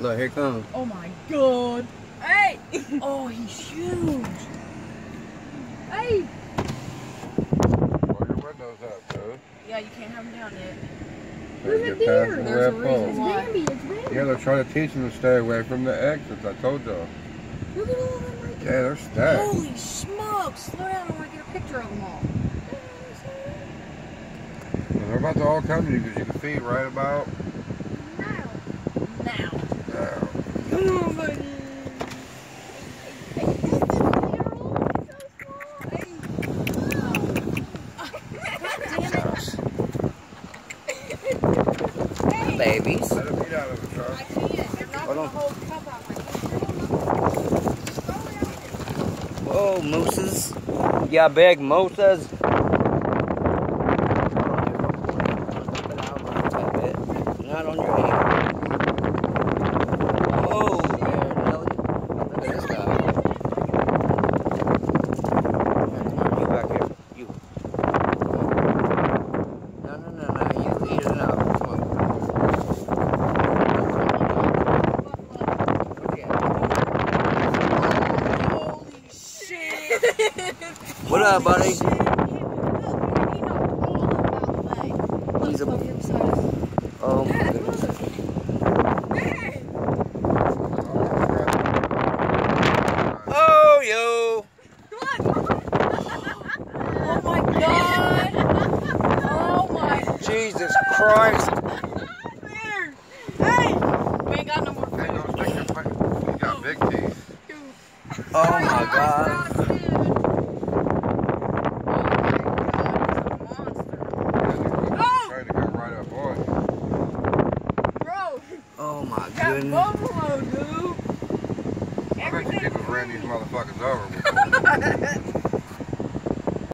Look, here it comes. Oh my god. Hey! oh, he's huge. Hey! Roll your windows up, dude. Yeah, you can't have him down yet. Gotta There's a deer. There's a red reason. It's. Bambi. It's Bambi. Yeah, they're trying to teach them to stay away from the exits. I told y'all. Look at all of them right Yeah, they're stacked. Holy smokes! Slow down, I want to get a picture of them all. And They're about to all come to you because you can feed right about now. Now. Come on, buddy. Babies. Out of the I not Hold like Whoa, mooses. Yeah, big mooses. Not on your hand. Oh, there, Nelly. Look at this guy. You back here. You. No, no, no, no. You eat it up. Come on. Okay. Holy shit! What up, buddy? Shit. He knocked all of them out the way. He's a- Look, look, beside us. Oh my goodness. Oh, yo. Oh my god! Oh my Jesus Christ. There! Hey! We ain't got no more Hey, food. don't stick your finger. You got big teeth. Oh my God. Oh my god, Trying to go right up on you. Bro, Oh my got goodness. buffalo, dude. I bet you Everything. people ran these motherfuckers over before.